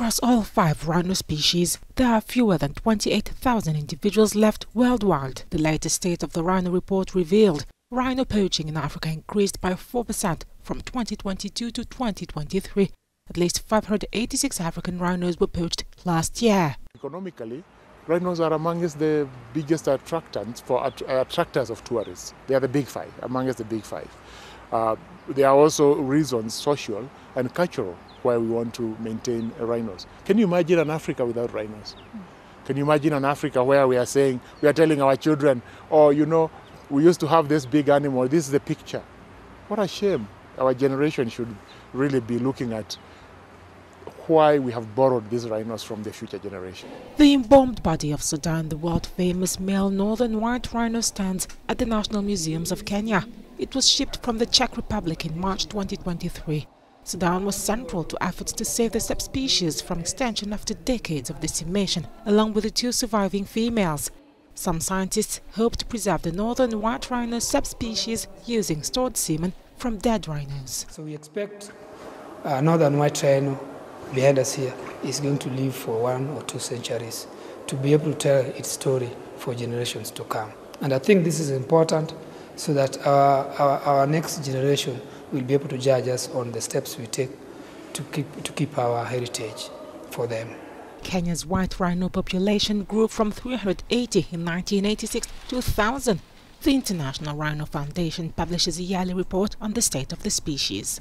Across all five rhino species, there are fewer than 28,000 individuals left worldwide. The latest state of the rhino report revealed rhino poaching in Africa increased by 4% from 2022 to 2023. At least 586 African rhinos were poached last year. Economically, rhinos are amongst the biggest attractants for attractors of tourists. They are the big five, amongst the big five. Uh, there are also reasons, social and cultural, why we want to maintain rhinos. Can you imagine an Africa without rhinos? Can you imagine an Africa where we are saying, we are telling our children, oh, you know, we used to have this big animal, this is the picture. What a shame. Our generation should really be looking at why we have borrowed these rhinos from the future generation. The embalmed body of Sudan, the world-famous male northern white rhino stands at the National Museums of Kenya. It was shipped from the Czech Republic in March 2023. Sudan was central to efforts to save the subspecies from extinction after decades of decimation, along with the two surviving females. Some scientists hope to preserve the northern white rhino subspecies using stored semen from dead rhinos. So we expect uh, northern white rhino behind us here is going to live for one or two centuries to be able to tell its story for generations to come. And I think this is important so that our, our, our, next generation will be able to judge us on the steps we take to keep, to keep our heritage for them. Kenya's white rhino population grew from 380 in 1986 to 1,000. The International Rhino Foundation publishes a yearly report on the state of the species.